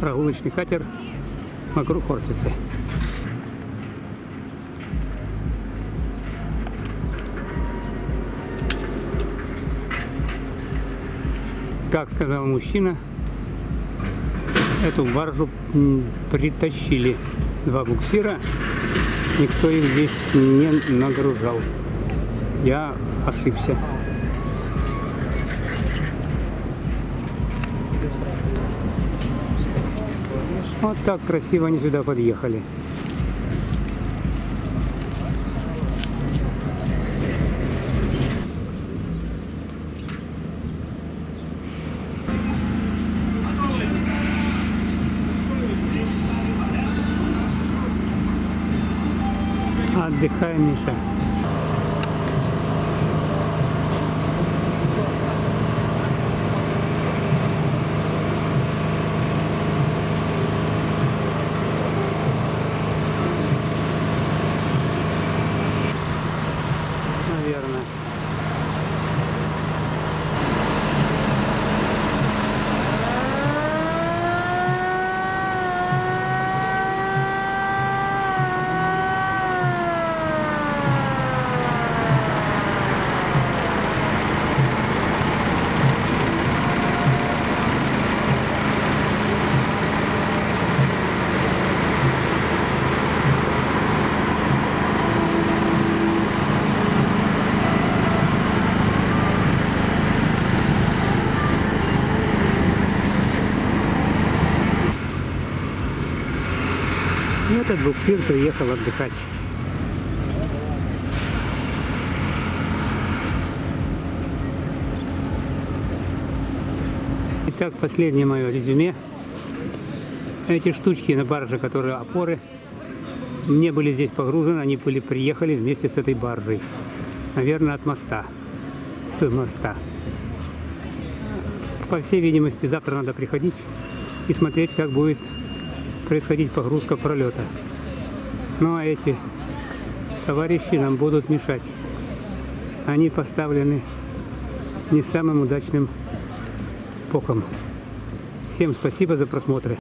прогулочный катер вокруг Хортицы. Как сказал мужчина, эту баржу притащили два буксира. Никто их здесь не нагружал. Я ошибся. Вот так красиво они сюда подъехали. Отдыхаем, Миша. Наверное. И этот буксир приехал отдыхать. Итак, последнее мое резюме. Эти штучки на барже, которые опоры, не были здесь погружены, они были, приехали вместе с этой баржей. Наверное, от моста. С моста. По всей видимости, завтра надо приходить и смотреть, как будет происходить погрузка пролета. Ну а эти товарищи нам будут мешать. Они поставлены не самым удачным боком. Всем спасибо за просмотры.